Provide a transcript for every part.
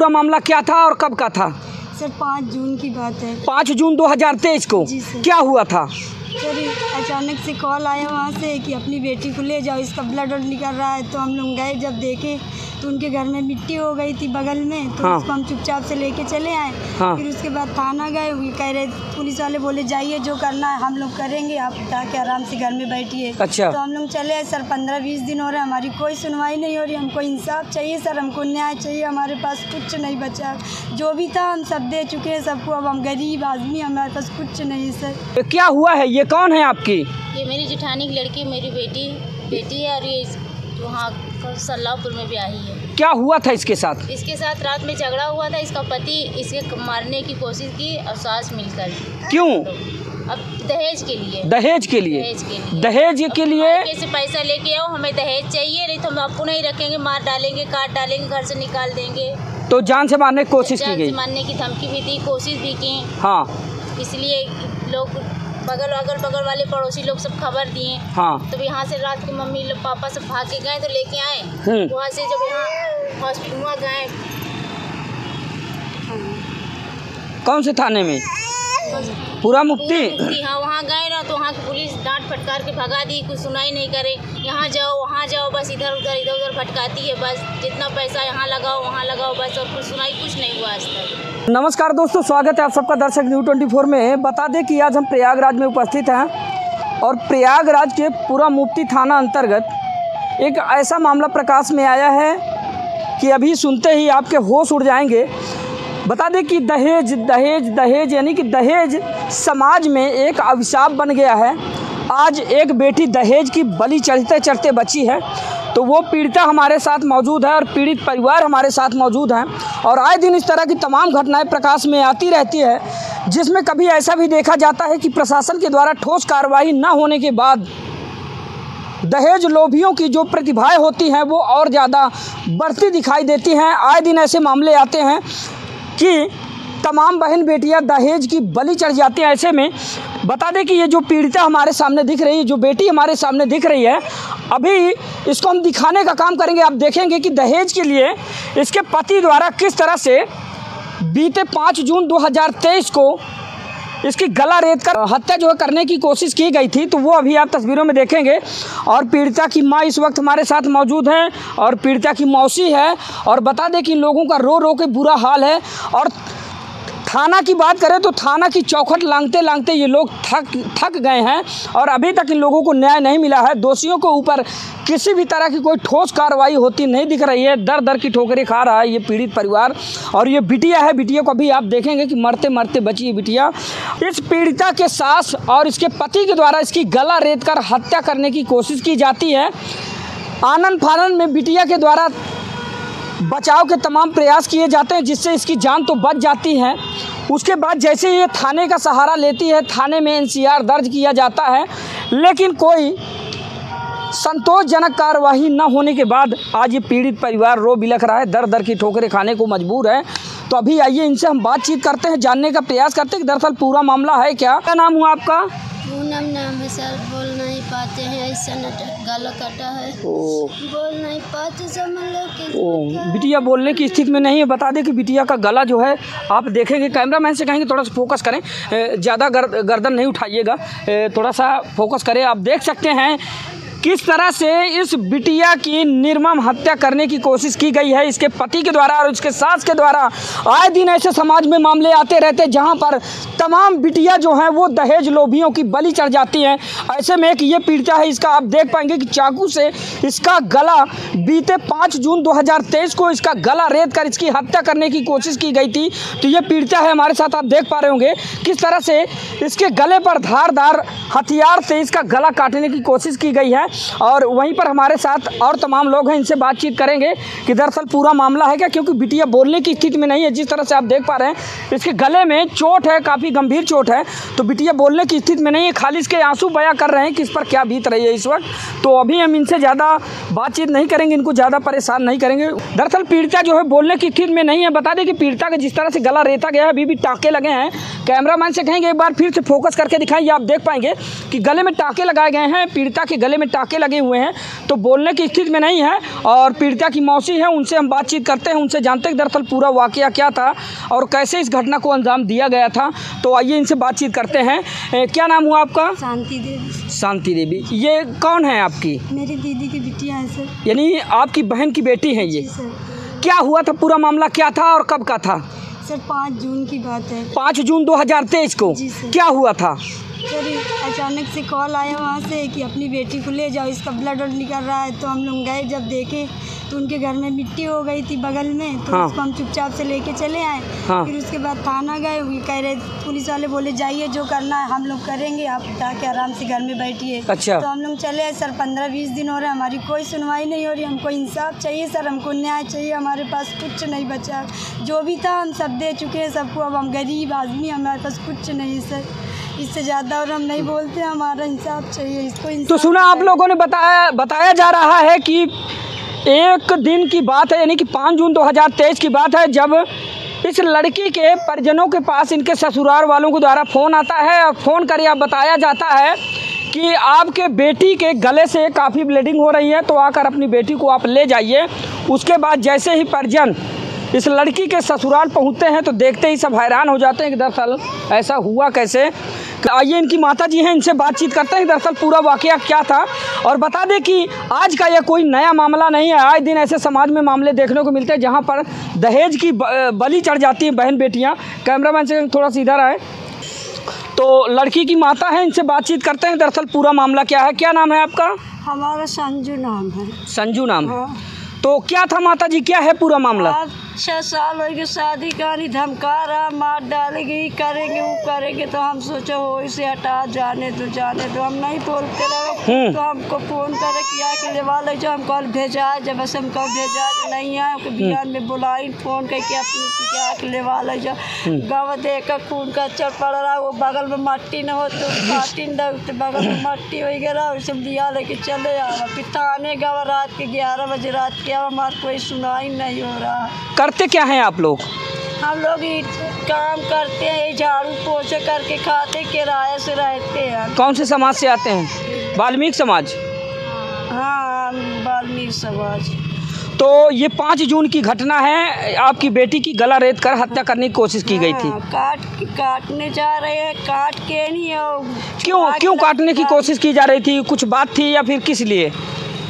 पूरा मामला क्या था और कब का था? सर पाँच जून की बात है। पाँच जून 2023 को तेईस को। क्या हुआ था? सर अचानक से कॉल आया वहाँ से कि अपनी बेटी को ले जाओ इसका ब्लड निकल रहा है तो हम लोग गए जब देखे तो उनके घर में मिट्टी हो गई थी बगल में तो हाँ। उसको हम चुपचाप से लेके चले आए हाँ। फिर उसके बाद थाना गए कह रहे पुलिस वाले बोले जाइए जो करना है हम लोग करेंगे आप जाके आराम से घर में बैठिए अच्छा। तो हम लोग चले आए सर पंद्रह बीस दिन हो रहे हैं हमारी कोई सुनवाई नहीं हो रही हमको इंसाफ चाहिए सर हमको न्याय चाहिए हमारे पास कुछ नहीं बचा जो भी था हम सब दे चुके हैं सबको अब हम गरीब आदमी हमारे पास कुछ नहीं है सर क्या हुआ है ये कौन है आपकी ये मेरी जेठानी की लड़की मेरी बेटी बेटी है और ये वहाँ सल्लापुर में भी आई है। क्या हुआ था इसके साथ? इसके साथ रात में झगड़ा हुआ था इसका पति इसके मारने की कोशिश की और सास मिलकर। क्यों? अब दहेज के लिए। दहेज के लिए? दहेज के लिए। दहेज के लिए? कैसे पैसा लेके आओ हमें दहेज चाहिए नहीं तो हम आपको नहीं रखेंगे मार डालेंगे काट डालेंगे घर से निकाल देंगे। तो जान से मारने की कोशिश की गई? मारने की धमकी भी दी कोशिश भी की। हाँ। इसलिए लोग बगल अगल बगल वाले पड़ोसी लोग सब खबर दिए। हाँ। तो यहाँ से रात के मम्मी लोग पापा सब भाग के गए तो लेके आए। हम्म। वहाँ से जब यहाँ हॉस्पिटल वहाँ गए। कौन से थाने में? पूरा मुक्ति? मुफ्ती हाँ वहाँ गए ना तो वहाँ की पुलिस डांट फटकार के भगा दी कुछ सुनाई नहीं करे। यहाँ जाओ, वहाँ जाओ, बस इधर, उधर इधर, उधर भटकाती है, बस जितना पैसा यहाँ लगाओ, वहाँ लगाओ, बस, और कुछ सुनाई कुछ नहीं हुआ आज तक। नमस्कार दोस्तों, स्वागत है आप सबका दर्शक न्यू ट्वेंटी फोर में। बता दें कि आज हम प्रयागराज में उपस्थित हैं और प्रयागराज के पूरा मुफ्ती थाना अंतर्गत एक ऐसा मामला प्रकाश में आया है कि अभी सुनते ही आपके होश उड़ जाएँगे। बता दें कि दहेज दहेज दहेज, यानी कि दहेज समाज में एक अभिशाप बन गया है। आज एक बेटी दहेज की बलि चढ़ते चढ़ते बची है तो वो पीड़िता हमारे साथ मौजूद है और पीड़ित परिवार हमारे साथ मौजूद हैं। और आए दिन इस तरह की तमाम घटनाएँ प्रकाश में आती रहती है, जिसमें कभी ऐसा भी देखा जाता है कि प्रशासन के द्वारा ठोस कार्रवाई न होने के बाद दहेज लोभियों की जो प्रतिभाएँ होती हैं, वो और ज़्यादा बढ़ती दिखाई देती हैं। आए दिन ऐसे मामले आते हैं कि तमाम बहन बेटियाँ दहेज की बलि चढ़ जाती हैं ऐसे में। बता दें कि ये जो पीड़िता हमारे सामने दिख रही है, जो बेटी हमारे सामने दिख रही है, अभी इसको हम दिखाने का काम करेंगे। आप देखेंगे कि दहेज के लिए इसके पति द्वारा किस तरह से बीते पाँच जून 2023 को इसकी गला रेत कर हत्या जो है करने की कोशिश की गई थी तो वो अभी आप तस्वीरों में देखेंगे। और पीड़िता की माँ इस वक्त हमारे साथ मौजूद हैं और पीड़िता की मौसी है। और बता दें कि लोगों का रो रो के बुरा हाल है और थाना की बात करें तो थाना की चौखट लांगते लांगते ये लोग थक थक गए हैं और अभी तक इन लोगों को न्याय नहीं मिला है। दोषियों के ऊपर किसी भी तरह की कोई ठोस कार्रवाई होती नहीं दिख रही है। दर दर की ठोकरें खा रहा है ये पीड़ित परिवार और ये बिटिया है। बिटिया को अभी आप देखेंगे कि मरते मरते बची है बिटिया। इस पीड़िता के सास और इसके पति के द्वारा इसकी गला रेत कर हत्या करने की कोशिश की जाती है। आनंद फानंद में बिटिया के द्वारा बचाव के तमाम प्रयास किए जाते हैं, जिससे इसकी जान तो बच जाती है। उसके बाद जैसे ये थाने का सहारा लेती है, थाने में एनसीआर दर्ज किया जाता है, लेकिन कोई संतोषजनक कार्यवाही न होने के बाद आज ये पीड़ित परिवार रो बिलख रहा है, दर दर की ठोकरें खाने को मजबूर है। तो अभी आइए इनसे हम बातचीत करते हैं, जानने का प्रयास करते हैं कि दरअसल पूरा मामला है क्या? क्या नाम हुआ आपका? पूनम नाम है सर बोल नहीं पाते हैं ऐसा नाटक गला कटा है। ओ। बोल नहीं पाते समझ लो कि ओ बिटिया बोलने की स्थिति में नहीं है बता दें कि बिटिया का गला जो है आप देखेंगे कैमरा मैन से कहेंगे थोड़ा सा फोकस करें। ज़्यादा गर, गर्दन नहीं उठाइएगा। थोड़ा सा फोकस करें आप देख सकते हैं किस तरह से इस बिटिया की निर्मम हत्या करने की कोशिश की गई है? इसके पति के द्वारा और इसके सास के द्वारा आए दिन ऐसे समाज में मामले आते रहते जहाँ पर तमाम बिटिया जो हैं वो दहेज लोभियों की बलि चढ़ जाती हैं। ऐसे में एक ये पीड़िता है, इसका आप देख पाएँगे कि चाकू से इसका गला बीते पाँच जून 2023 को इसका गला रेत कर इसकी हत्या करने की कोशिश की गई थी। तो ये पीड़िता है हमारे साथ, आप देख पा रहे होंगे किस तरह से इसके गले पर धारदार हथियार से इसका गला काटने की कोशिश की गई है। और वहीं पर हमारे साथ और तमाम लोग हैं, इनसे बातचीत करेंगे कि दरअसल पूरा मामला है क्या? क्योंकि बिटिया बोलने की स्थिति में नहीं है, जिस तरह से आप देख पा रहे हैं, इसके गले में चोट है, काफ़ी गंभीर चोट है। तो बिटिया बोलने की स्थिति में नहीं है खाली इसके आँसू बया कर रहे हैं कि इस पर क्या बीत रही है इस वक्त। तो अभी हम इनसे ज़्यादा बातचीत नहीं करेंगे, इनको ज़्यादा परेशान नहीं करेंगे। दरअसल पीड़िता जो है, बोलने की स्थिति में नहीं है। बता दें कि पीड़िता का जिस तरह से गला रेता गया है, अभी भी टाँके लगे हैं। कैमरामैन से कहेंगे, एक बार फिर से फोकस करके दिखाएँ, ये आप देख पाएँगे कि गले में टाँके लगाए गए हैं, पीड़िता के गले में टाँके लगे हुए हैं। तो बोलने की स्थिति में नहीं है और पीड़िता की मौसी है उनसे हम बातचीत करते हैं उनसे जानते हैं दरअसल पूरा वाकया क्या था और कैसे इस घटना को अंजाम दिया गया था। तो आइए इनसे बातचीत करते हैं। ए, क्या नाम हुआ आपका? शांति देवी। शांति देवी। ये कौन है आपकी? मेरी दीदी की बिटिया है सर। यानी आपकी बहन की बेटी है ये। क्या हुआ था? पूरा मामला क्या था और कब का था? सर पाँच जून की बात है। पाँच जून 2023 को। क्या हुआ था? सर अचानक से कॉल आया वहाँ से कि अपनी बेटी को ले जाओ इसका ब्लड व्लड निकल रहा है। तो हम लोग गए जब देखे तो उनके घर में मिट्टी हो गई थी बगल में। तो हाँ। उसको हम चुपचाप से लेके चले आए। हाँ। फिर उसके बाद थाना गए। वो कह रहे पुलिस वाले बोले जाइए जो करना है हम लोग करेंगे। आप जाके आराम से घर में बैठिए। अच्छा। तो हम लोग चले आए। सर पंद्रह बीस दिन हो रहे हैं। हमारी कोई सुनवाई नहीं हो रही। हमको इंसाफ चाहिए सर। हमको न्याय चाहिए। हमारे पास कुछ नहीं बचा। जो भी था हम सब दे चुके हैं सबको। अब हम गरीब आदमी हमारे पास कुछ नहीं है सर। इससे ज़्यादा और हम नहीं बोलते हमारा इंसाफ चाहिए इसको तो सुना आप लोगों ने बताया बताया जा रहा है कि एक दिन की बात है यानी कि पाँच जून 2023 की बात है जब इस लड़की के परिजनों के पास इनके ससुराल वालों के द्वारा फ़ोन आता है और फ़ोन कर यह बताया जाता है कि आपके बेटी के गले से काफ़ी ब्लीडिंग हो रही है तो आकर अपनी बेटी को आप ले जाइए। उसके बाद जैसे ही परिजन इस लड़की के ससुराल पहुँचते हैं तो देखते ही सब हैरान हो जाते हैं कि दरअसल ऐसा हुआ कैसे। आइए इनकी माता जी हैं इनसे बातचीत करते हैं। दरअसल पूरा वाकया क्या था? और बता दें कि आज का यह कोई नया मामला नहीं है। आए दिन ऐसे समाज में मामले देखने को मिलते हैं जहाँ पर दहेज की बलि चढ़ जाती है बहन बेटियाँ। कैमरामैन से थोड़ा सा इधर आए। तो लड़की की माता है इनसे बातचीत करते हैं। दरअसल पूरा मामला क्या है? क्या नाम है आपका? हमारा संजू नाम है। संजू नाम। है हाँ। तो क्या था माता जी क्या है पूरा मामला? छह साल हो गए, शादी कहानी धमका रहा मार डालेगी, करेंगे, वो करेंगे तो हम सोचे हो इसे हटा, जाने तो जाने दो। हम नहीं बोलते रहे। तो हमको फ़ोन करे कि आके लेवा ले जो हम कल भेजा जब बस हमको भेजा है नहीं आए ओके बिहान में बुलाई फ़ोन करके अपनी के आके लेवा ले जो गाँव देख कर खून का चढ़ पड़ रहा वो बगल में मट्टी न हो तो माटी न तो बगल में मट्टी हो गया उसे लिया लेके चले आ फिर थाने गवा रात के ग्यारह बजे रात के अब हमारे कोई सुनाई नहीं हो रहा। करते क्या हैं आप लोग? हम लोग काम करते हैं झाड़ू पोछे करके खाते किराए से रहते हैं। कौन से समाज से आते हैं? वाल्मीकि समाज? हाँ वाल्मीकि समाज। तो ये पाँच जून की घटना है आपकी बेटी की गला रेत कर हत्या करने की कोशिश की गई थी। हाँ, काट काटने जा रहे हैं काट के नहीं क्यों क्यों काटने की कोशिश की जा रही थी? कुछ बात थी या फिर किस लिए?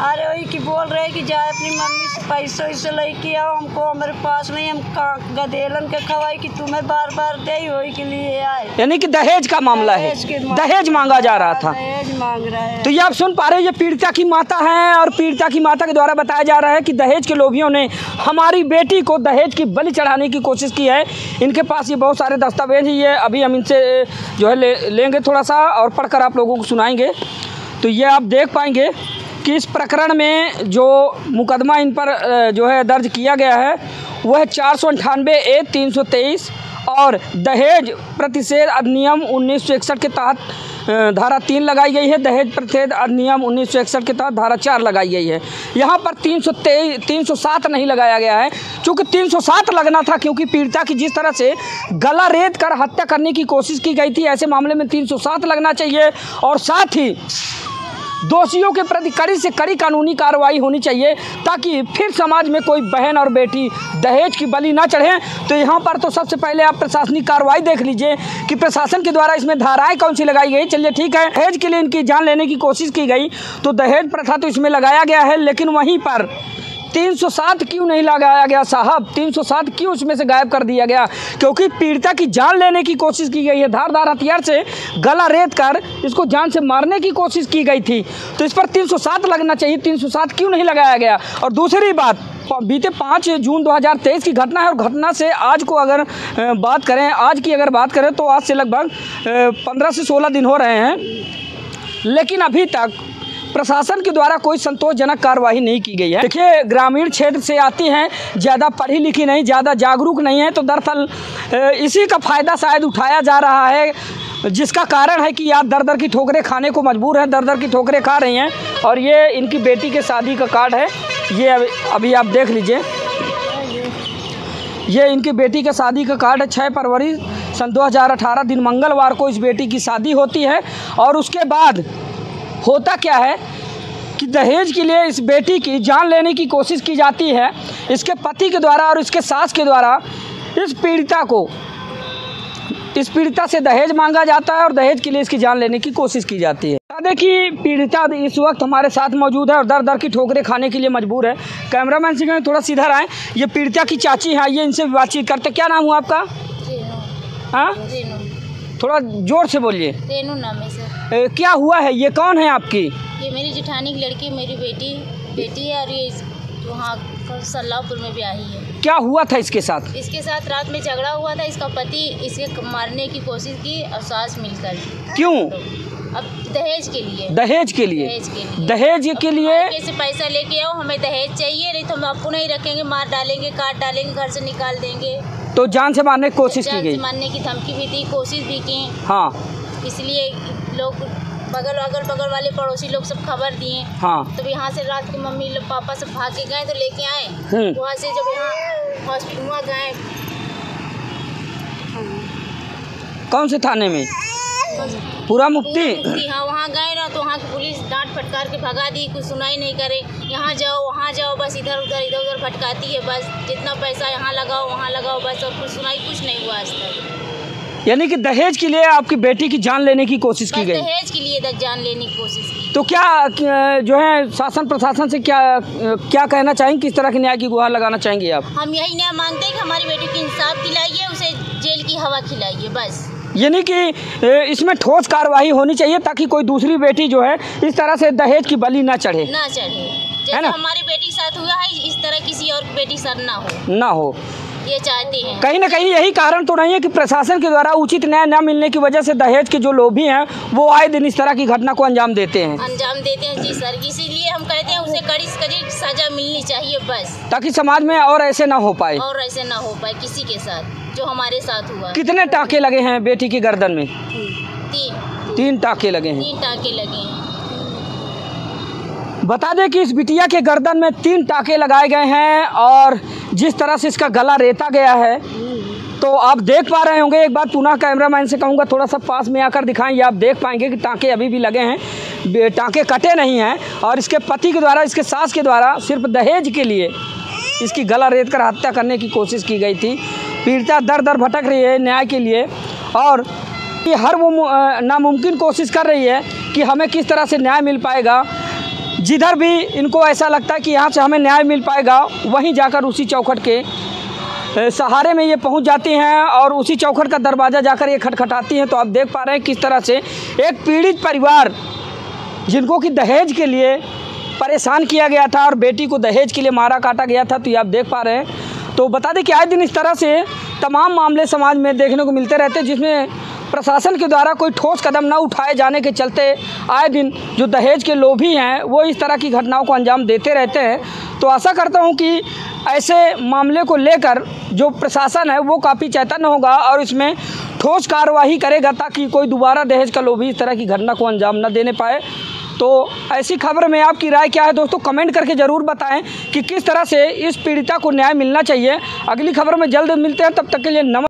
अरे वही कि बोल रहे कि जाए अपनी मम्मी से पैसे वैसे लेके आओ हमको हमारे पास नहीं हम का- गधेलन के खवाई कि तुम्हें बार बार दे वही के लिए आए। यानी कि दहेज का मामला है। दहेज के दहेज मांगा जा रहा था। दहेज मांग रहा है। तो ये आप सुन पा रहे हैं ये पीड़िता की माता हैं और पीड़िता की माता के द्वारा बताया जा रहा है कि दहेज के लोभियों ने हमारी बेटी को दहेज की बलि चढ़ाने की कोशिश की है। इनके पास ये बहुत सारे दस्तावेज़ हैं ये अभी हम इनसे जो है ले लेंगे थोड़ा सा और पढ़कर आप लोगों को सुनाएँगे। तो ये आप देख पाएँगे। कि इस प्रकरण में जो मुकदमा इन पर जो है दर्ज किया गया है, वह चार सौ अंठानवे ए तीन सौ तेईस और दहेज प्रतिषेध अधिनियम उन्नीस सौ इकसठ के तहत धारा तीन लगाई गई है। दहेज प्रतिषेध अधिनियम उन्नीस सौ इकसठ के तहत धारा चार लगाई गई है। यहाँ पर तीन सौ तेईस, तीन सौ सात नहीं लगाया गया है, चूँकि तीन सौ सात लगना था, क्योंकि पीड़िता की जिस तरह से गला रेत कर हत्या करने की कोशिश की गई थी, ऐसे मामले में तीन सौ सात लगना चाहिए और साथ ही दोषियों के प्रति कड़ी से कड़ी कानूनी कार्रवाई होनी चाहिए, ताकि फिर समाज में कोई बहन और बेटी दहेज की बलि ना चढ़े। तो यहाँ पर तो सबसे पहले आप प्रशासनिक कार्रवाई देख लीजिए कि प्रशासन के द्वारा इसमें धाराएँ कौन सी लगाई गई। चलिए ठीक है, दहेज के लिए इनकी जान लेने की कोशिश की गई। तो दहेज प्रथा तो इसमें लगाया गया है, लेकिन वहीं पर 307 क्यों नहीं लगाया गया, साहब? 307 क्यों उसमें से गायब कर दिया गया? क्योंकि पीड़िता की जान लेने की कोशिश की गई है। धारदार हथियार से गला रेत कर इसको जान से मारने की कोशिश की गई थी। तो इस पर 307 लगना चाहिए 307 क्यों नहीं लगाया गया? और दूसरी बात, बीते पाँच जून 2023 की घटना है और घटना से आज को अगर बात करें, आज की अगर बात करें तो आज से लगभग पंद्रह से सोलह दिन हो रहे हैं। लेकिन अभी तक प्रशासन के द्वारा कोई संतोषजनक कार्रवाई नहीं की गई है। देखिए, ग्रामीण क्षेत्र से आती हैं, ज़्यादा पढ़ी लिखी नहीं, ज़्यादा जागरूक नहीं है तो दरअसल इसी का फ़ायदा शायद उठाया जा रहा है, जिसका कारण है कि आप दर दर की ठोकरें खाने को मजबूर हैं दर दर की ठोकरें खा रही हैं, और ये इनकी बेटी के शादी का कार्ड है, ये अभी अभी आप देख लीजिए। ये इनकी बेटी के शादी का कार्ड है छः फरवरी सन 2018 दिन मंगलवार को इस बेटी की शादी होती है, और उसके बाद होता क्या है कि दहेज के लिए इस बेटी की जान लेने की कोशिश की जाती है इसके पति के द्वारा और इसके सास के द्वारा इस पीड़िता को इस पीड़िता से दहेज मांगा जाता है और दहेज के लिए इसकी जान लेने की कोशिश की जाती है। बता दें कि पीड़िता इस वक्त हमारे साथ मौजूद है और दर दर की ठोकरें खाने के लिए मजबूर है। कैमरामैन से कहें थोड़ा सीधा आए ये पीड़िता की चाची है ये इनसे बातचीत करते क्या नाम हुआ आपका? हाँ? थोड़ा ज़ोर से बोलिए। रेनू नाम है सर ए, क्या हुआ है? ये कौन है आपकी? ये मेरी जेठानी की लड़की मेरी बेटी बेटी है और ये वहाँ सल्लापुर में भी आई है। क्या हुआ था इसके साथ? इसके साथ रात में झगड़ा हुआ था। इसका पति इसे मारने की कोशिश की और सास मिलकर। क्यों? अब दहेज के लिए। दहेज के लिए? दहेज के लिए। दहेज के लिए? कैसे पैसा लेके आओ हमें दहेज चाहिए नहीं तो हम आपको नहीं रखेंगे। मार डालेंगे काट डालेंगे घर से निकाल देंगे। तो जान से मारने की कोशिश की जान से गई? मारने की धमकी भी दी कोशिश भी की। हाँ। इसलिए लोग बगल अगल बगल वाले पड़ोसी लोग सब खबर दिए। हाँ। तो यहाँ से रात की मम्मी लोग पापा सब भाग के गए तो लेके आए। हम्म। वहाँ से जब यहाँ हॉस्पिटल वहाँ गए। कौन से थाने में? पूरा मुक्ति हाँ वहाँ गए ना तो वहाँ की पुलिस डांट फटकार के भगा दी कुछ सुनाई नहीं करे। यहाँ जाओ वहाँ जाओ बस इधर उधर इधर उधर भटकाती है बस जितना पैसा यहाँ लगाओ वहाँ लगाओ बस और कुछ सुनाई कुछ नहीं हुआ आज तक। यानी कि दहेज के लिए आपकी बेटी की जान लेने की कोशिश की गई। दहेज के लिए जान लेने की कोशिश की। तो क्या क्या- जो है शासन प्रशासन से क्या क्या कहना चाहेंगे? किस तरह के न्याय की गुहार लगाना चाहेंगे आप? हम यही न्याय मांगते हैं कि हमारी बेटी को इंसाफ दिलाइए उसे जेल की हवा खिलाइए बस। यानी कि इसमें ठोस कार्रवाई होनी चाहिए ताकि कोई दूसरी बेटी जो है इस तरह से दहेज की बलि ना चढ़े। ना चढ़े। है ना? हमारी बेटी के साथ हुआ है इस तरह किसी और बेटी के साथ ना हो। ना हो। ये चाहती हैं। कहीं ना कहीं यही कारण तो नहीं है कि प्रशासन के द्वारा उचित न्याय न मिलने की वजह से दहेज के जो लोभी हैं वो आए दिन इस तरह की घटना को अंजाम देते हैं। अंजाम देते हैं जी सर। इसीलिए हम कहते हैं उसे कड़ी से कड़ी सजा मिलनी चाहिए बस। ताकि समाज में और ऐसे ना हो पाए। और ऐसे न हो पाए किसी के साथ जो हमारे साथ हुआ। कितने टाके लगे हैं बेटी की गर्दन में? तीन। तीन टाके लगे हैं। तीन टाके लगे हैं। बता दें कि इस बिटिया के गर्दन में तीन टाके लगाए गए हैं और जिस तरह से इसका गला रेता गया है तो आप देख पा रहे होंगे, एक बार पुनः कैमरामैन से कहूँगा, थोड़ा सा पास में आकर दिखाएँ, ये आप देख पाएँगे कि टाँके अभी भी लगे हैं टाँके कटे नहीं हैं, और इसके पति के द्वारा, इसके सास के द्वारा, सिर्फ़ दहेज के लिए इसकी गला रेत कर हत्या करने की कोशिश की गई थी। पीड़िता दर दर भटक रही है न्याय के लिए, और हर वो नामुमकिन कोशिश कर रही है कि हमें किस तरह से न्याय मिल पाएगा। जिधर भी इनको ऐसा लगता है कि यहाँ से हमें न्याय मिल पाएगा, वहीं जाकर उसी चौखट के सहारे में ये पहुँच जाती हैं और उसी चौखट का दरवाज़ा जाकर ये खटखटाती हैं। तो आप देख पा रहे हैं किस तरह से एक पीड़ित परिवार, जिनको कि दहेज के लिए परेशान किया गया था और बेटी को दहेज के लिए मारा काटा गया था तो ये आप देख पा रहे हैं। तो बता दें कि आए दिन इस तरह से तमाम मामले समाज में देखने को मिलते रहते हैं, जिसमें प्रशासन के द्वारा कोई ठोस कदम न उठाए जाने के चलते आए दिन जो दहेज के लोभी हैं, वो इस तरह की घटनाओं को अंजाम देते रहते हैं। तो आशा करता हूँ कि ऐसे मामले को लेकर जो प्रशासन है, वो काफ़ी चैतन्य होगा और इसमें ठोस कार्रवाई करेगा ताकि कोई दोबारा दहेज का लोभी इस तरह की घटना को अंजाम न देने पाए। तो ऐसी खबर में आपकी राय क्या है दोस्तों? कमेंट करके ज़रूर बताएँ कि किस तरह से इस पीड़िता को न्याय मिलना चाहिए। अगली खबर में जल्द मिलते हैं, तब तक के लिए नमस्कार।